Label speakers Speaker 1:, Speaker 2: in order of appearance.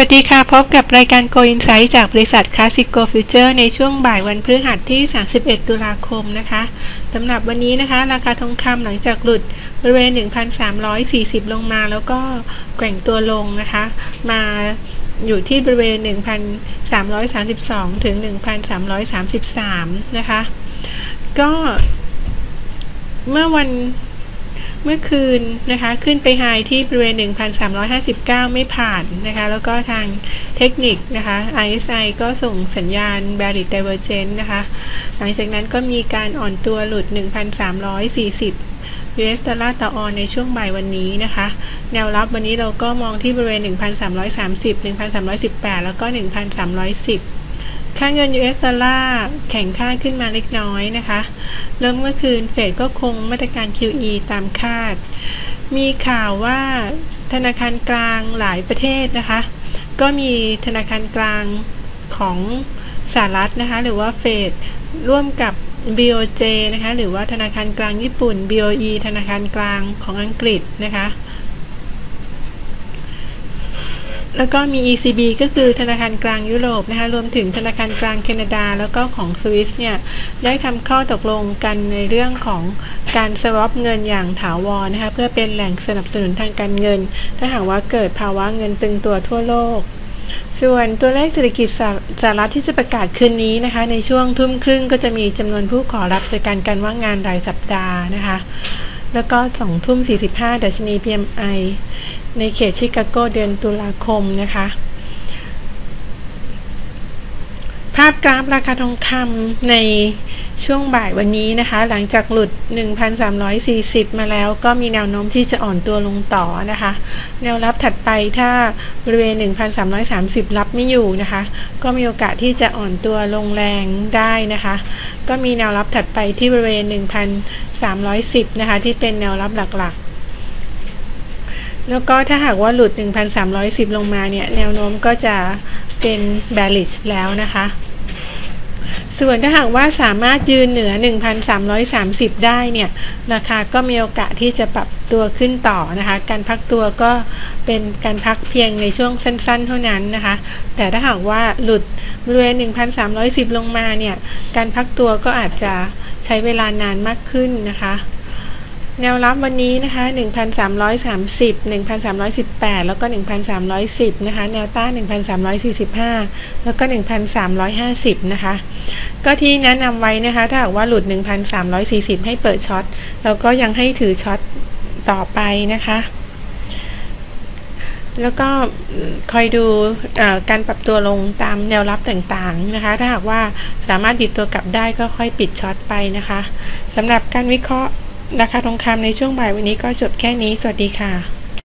Speaker 1: วัสดีค่ะ พบกับรายการ Go Insight จากบริษัท Classic Go Future ในช่วงบ่ายวันพฤหัสที่ 31 ตุลาคมนะคะสำหรับวันนี้นะคะ ราคาทองคำหลังจากหลุดบริเวณ 1,340 ลงมาแล้วก็แกว่งตัวลงนะคะ มาอยู่ที่บริเวณ 1,332 ถึง 1,333 นะคะ ก็เมื่อวัน เมื่อคืนนะคะขึ้นไปไฮที่บริเวณ 1,359 ไม่ผ่านนะคะ แล้วก็ทางเทคนิคนะคะ RSI ก็ส่งสัญญาณ bearish divergence นะคะ หลังจากนั้นก็มีการอ่อนตัวหลุด 1,340 US ดอลลาร์ต่อออนในช่วงบ่ายวันนี้นะคะ แนวรับวันนี้เราก็มองที่บริเวณ 1,330 1,318 แล้วก็ 1,310 ค่าเงิน US ดอลลาร์แข็งค่าขึ้นมาเล็กน้อยนะคะ เริ่มเมื่อคืนเฟดก็คงมาตรการ QE ตามคาด มีข่าวว่าธนาคารกลางหลายประเทศนะคะ ก็มีธนาคารกลางของสหรัฐนะคะ หรือว่าเฟดร่วมกับ BOJ นะคะ หรือว่าธนาคารกลางญี่ปุ่น BOE ธนาคารกลางของอังกฤษนะคะ แล้วก็มี ECB ก็คือธนาคารกลางยุโรปนะคะรวมถึงธนาคารกลางแคนาดา แล้วก็ของสวิสเนี่ยได้ทำข้อตกลงกันในเรื่องของการสวอปเงินอย่างถาวรนะคะเพื่อเป็นแหล่งสนับสนุนทางการเงิน ถ้าหากว่าเกิดภาวะเงินตึงตัวทั่วโลกส่วนตัวเลขเศรษฐกิจสหรัฐที่จะประกาศคืนนี้นะคะ ในช่วงทุ่มครึ่งก็จะมีจำนวนผู้ขอรับจากการการว่างงานรายสัปดาห์นะคะ แล้วก็สองทุ่ม45ดัชนี PMI ในเขตชิคาโกเดือนตุลาคมนะคะ ภาพกราฟราคาทองคำในช่วงบ่ายวันนี้นะคะ หลังจากหลุด 1,340 มาแล้วก็มีแนวโน้มที่จะอ่อนตัวลงต่อนะคะ แนวรับถัดไปถ้าบริเวณ 1,330 รับไม่อยู่นะคะ ก็มีโอกาสที่จะอ่อนตัวลงแรงได้นะคะ ก็มีแนวรับถัดไปที่บริเวณ 1,310 นะคะ ที่เป็นแนวรับหลักๆ แล้วก็ถ้าหากว่าหลุด 1,310 ลงมาเนี่ย แนวโน้มก็จะเป็น bearish แล้วนะคะ ส่วนถ้าหากว่าสามารถยืนเหนือ 1,330 ได้เนี่ย ราคาก็มีโอกาสที่จะปรับตัวขึ้นต่อนะคะ การพักตัวก็เป็นการพักเพียงในช่วงสั้นๆ เท่านั้นนะคะ แต่ถ้าหากว่าหลุดบริเวณ 1,310 ลงมาเนี่ย การพักตัวก็อาจจะใช้เวลานานมากขึ้นนะคะ แนวรับวันนี้นะคะ 1,330 1,318 แล้วก็ 1,310 นะคะ แนวต้าน 1,345 แล้วก็ 1,350 นะคะ ก็ที่แนะนำไว้นะคะ ถ้าหากว่าหลุด 1,340 ให้เปิดช็อต แล้วก็ยังให้ถือช็อตต่อไปนะคะ แล้วก็คอยดูการปรับตัวลงตามแนวรับต่างๆนะคะ ถ้าหากว่าสามารถดิดตัวกลับได้ก็ค่อยปิดช็อตไปนะคะสำหรับการวิเคราะห์ ราคาทองคำในช่วงบ่ายวันนี้ก็จบแค่นี้ สวัสดีค่ะ